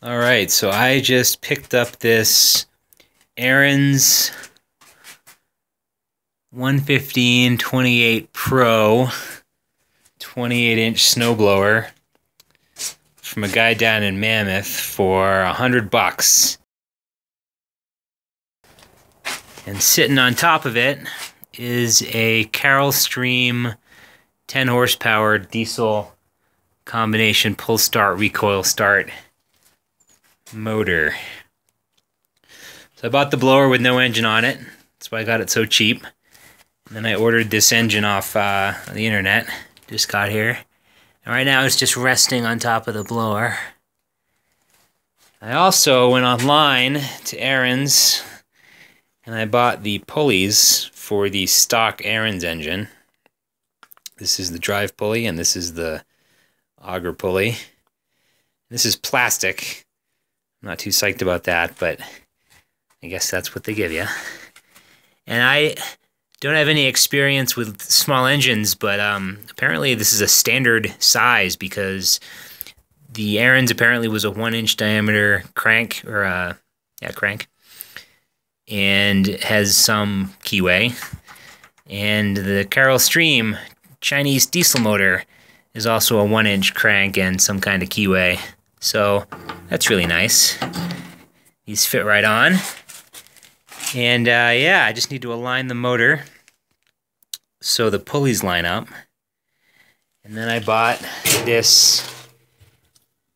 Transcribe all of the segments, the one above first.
All right, so I just picked up this Ariens 115 28 Pro 28 inch snowblower from a guy down in Mammoth for a hundred bucks. And sitting on top of it is a Carroll Stream 10 horsepower diesel combination pull start recoil start motor. So I bought the blower with no engine on it. That's why I got it so cheap. And then I ordered this engine off uh, the internet. Just got here. And right now it's just resting on top of the blower. I also went online to Ariens and I bought the pulleys for the stock Ariens engine. This is the drive pulley and this is the auger pulley. This is plastic. I'm not too psyched about that, but I guess that's what they give you. And I don't have any experience with small engines, but um, apparently this is a standard size because the Ariens apparently was a one inch diameter crank or uh, yeah crank, and has some keyway. And the Carroll Stream Chinese diesel motor is also a one inch crank and some kind of keyway. So that's really nice. These fit right on. And uh, yeah, I just need to align the motor so the pulleys line up. And then I bought this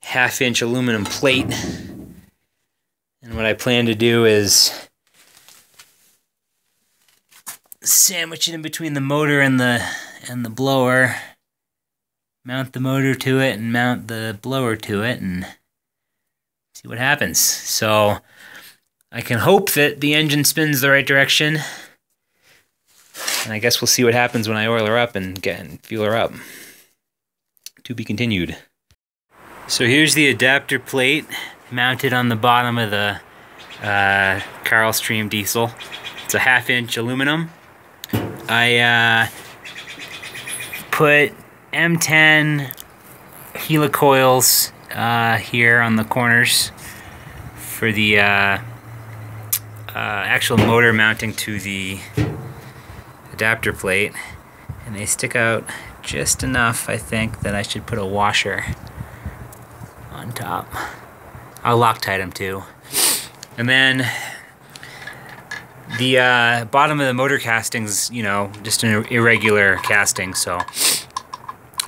half inch aluminum plate. And what I plan to do is sandwich it in between the motor and the and the blower mount the motor to it and mount the blower to it and see what happens. So I can hope that the engine spins the right direction. And I guess we'll see what happens when I oil her up and get and fuel her up. To be continued. So here's the adapter plate mounted on the bottom of the uh, Carroll Stream diesel. It's a half inch aluminum. I uh, put M10 helicoils uh, here on the corners for the uh, uh, actual motor mounting to the adapter plate and they stick out just enough I think that I should put a washer on top. I'll Loctite them too. And then the uh, bottom of the motor casting's, you know, just an irregular casting, so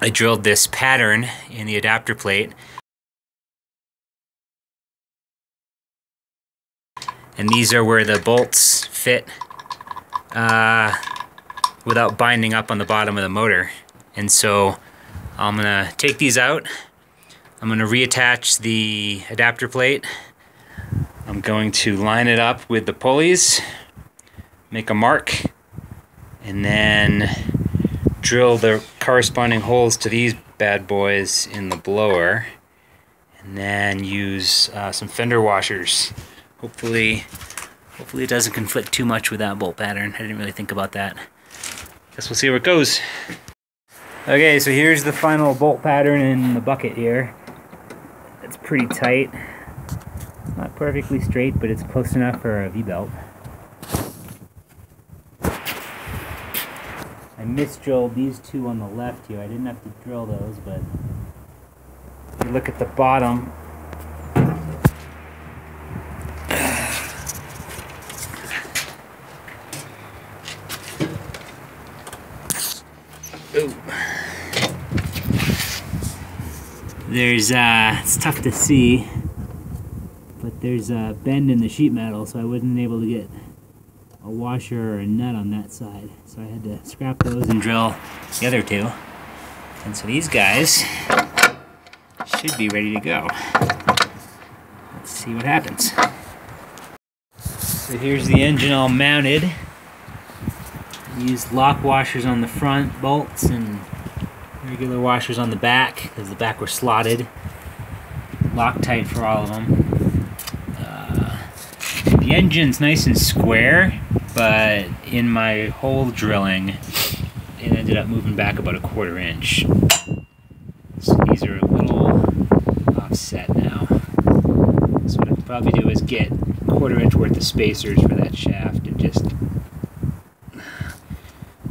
I drilled this pattern in the adapter plate. And these are where the bolts fit uh, without binding up on the bottom of the motor. And so I'm gonna take these out. I'm gonna reattach the adapter plate. I'm going to line it up with the pulleys make a mark, and then drill the corresponding holes to these bad boys in the blower, and then use uh, some fender washers. Hopefully, hopefully it doesn't conflict too much with that bolt pattern. I didn't really think about that. Guess we'll see where it goes. Okay, so here's the final bolt pattern in the bucket here. It's pretty tight. Not perfectly straight, but it's close enough for a V-belt. I misdrilled these two on the left here. I didn't have to drill those, but if you look at the bottom, Ooh. There's, uh, it's tough to see, but there's a bend in the sheet metal, so I wasn't able to get a washer or a nut on that side. So I had to scrap those and drill the other two. And so these guys should be ready to go. Let's see what happens. So here's the engine all mounted. Used lock washers on the front bolts and regular washers on the back because the back were slotted. Loctite for all of them. The engine's nice and square but in my hole drilling, it ended up moving back about a quarter inch. So these are a little offset now. So what I'll probably do is get quarter inch worth of spacers for that shaft and just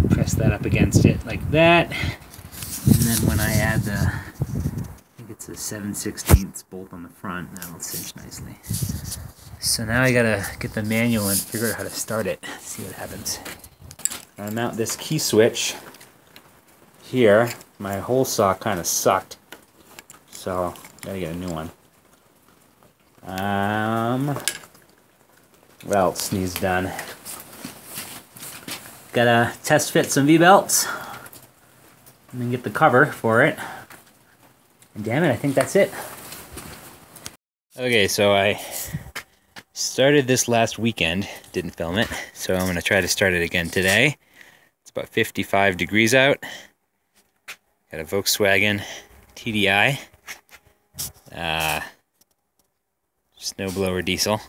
press that up against it like that. And then when I add the, I think it's a 7 16 bolt on the front, that'll cinch nicely. So now I gotta get the manual and figure out how to start it, see what happens. I mount this key switch here. My hole saw kind of sucked, so gotta get a new one. Um, else needs done? Gotta test fit some V-belts. And then get the cover for it. And damn it, I think that's it. Okay, so I started this last weekend, didn't film it, so I'm gonna try to start it again today. It's about 55 degrees out. Got a Volkswagen TDI. Uh, snowblower diesel.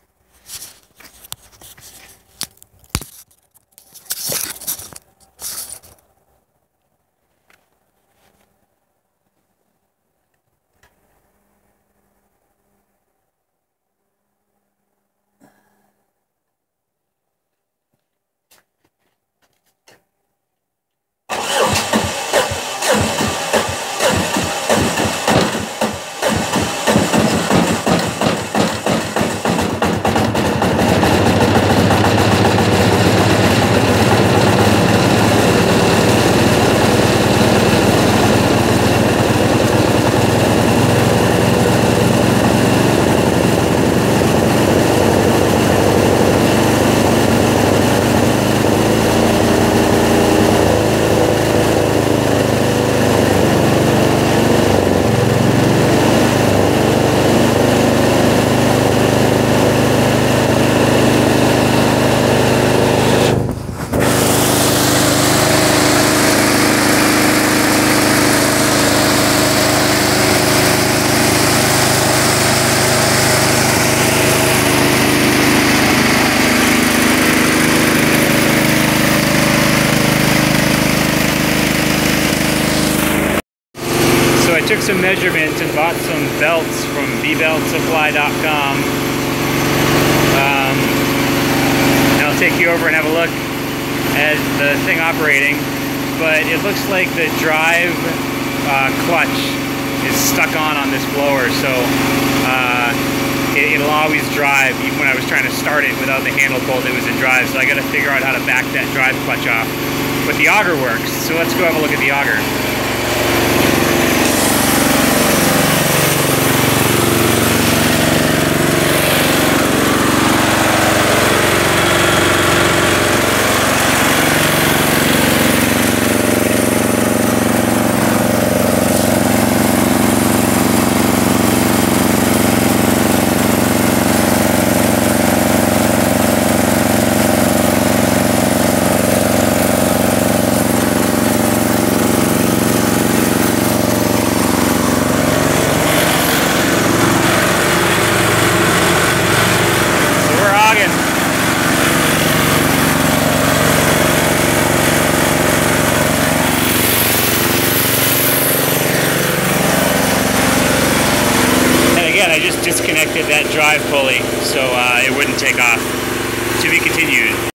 Took some measurements and bought some belts from vbeltsupply.com. Um, and I'll take you over and have a look at the thing operating. But it looks like the drive uh, clutch is stuck on on this blower, so uh, it, will always drive. Even when I was trying to start it without the handle pulled, it was in drive. So I got to figure out how to back that drive clutch off. But the auger works, so let's go have a look at the auger. Disconnected that drive pulley so uh, it wouldn't take off. To be continued.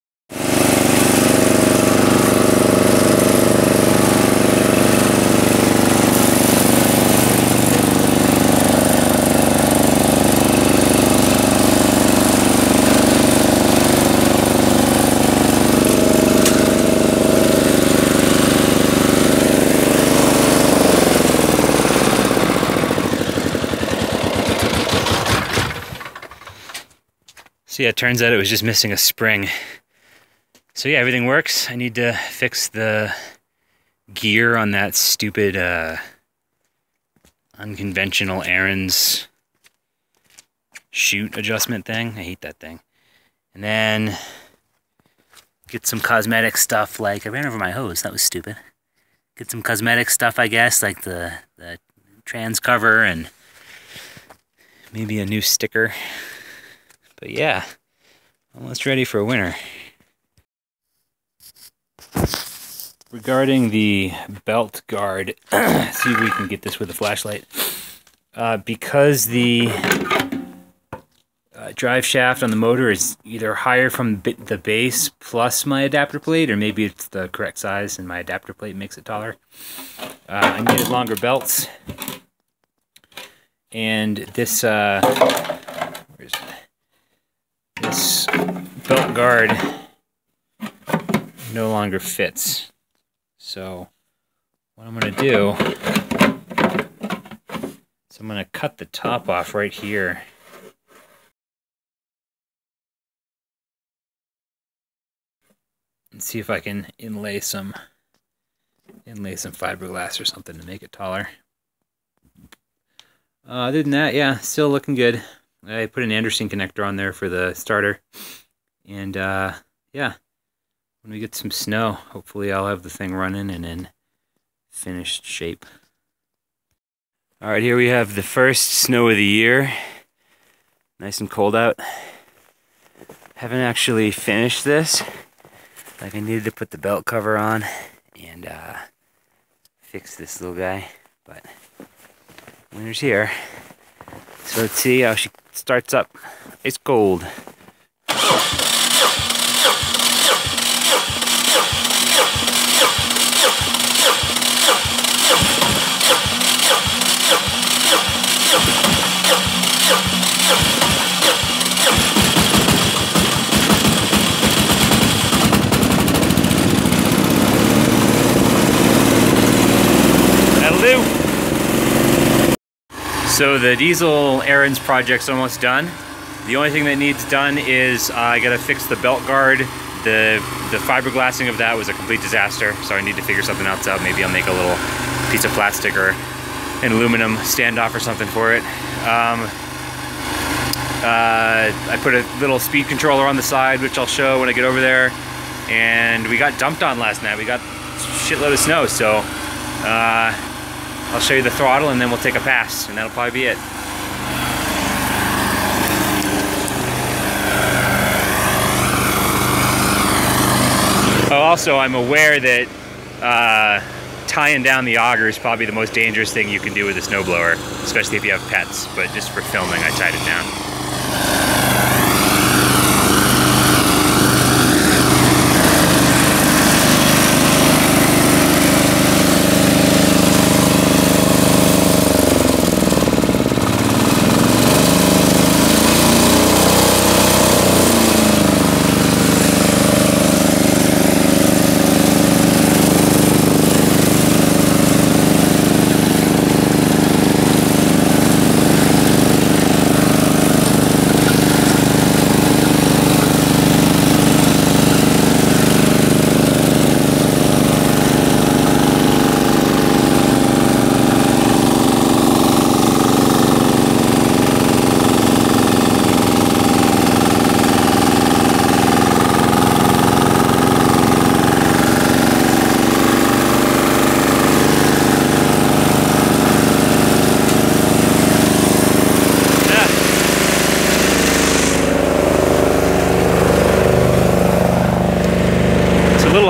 So yeah, it turns out it was just missing a spring. So yeah, everything works. I need to fix the gear on that stupid uh, unconventional Ariens chute adjustment thing. I hate that thing. And then get some cosmetic stuff like I ran over my hose. That was stupid. Get some cosmetic stuff, I guess, like the the trans cover and maybe a new sticker. But yeah, almost ready for winter. Regarding the belt guard, see if we can get this with a flashlight. Uh, because the uh, drive shaft on the motor is either higher from the base plus my adapter plate, or maybe it's the correct size and my adapter plate makes it taller. Uh, I needed longer belts. And this, uh, this belt guard no longer fits. So what I'm going to do is I'm going to cut the top off right here. and see if I can inlay some inlay some fiberglass or something to make it taller. Uh, other than that, yeah, still looking good. I put an Anderson connector on there for the starter. And uh, yeah, when we get some snow, hopefully I'll have the thing running and in finished shape. All right, here we have the first snow of the year. Nice and cold out. Haven't actually finished this. Like I needed to put the belt cover on and uh, fix this little guy, but winter's here. So let's see how she starts up. It's cold. So the diesel Ariens project's almost done. The only thing that needs done is uh, I gotta fix the belt guard. The, the fiberglassing of that was a complete disaster, so I need to figure something else out. Maybe I'll make a little piece of plastic or an aluminum standoff or something for it. Um, uh, I put a little speed controller on the side, which I'll show when I get over there. And we got dumped on last night. We got shitload of snow, so uh, I'll show you the throttle and then we'll take a pass and that'll probably be it. Oh, also, I'm aware that uh, tying down the auger is probably the most dangerous thing you can do with a snowblower, especially if you have pets, but just for filming, I tied it down.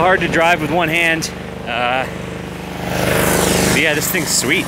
Hard to drive with one hand. Uh, yeah, this thing's sweet.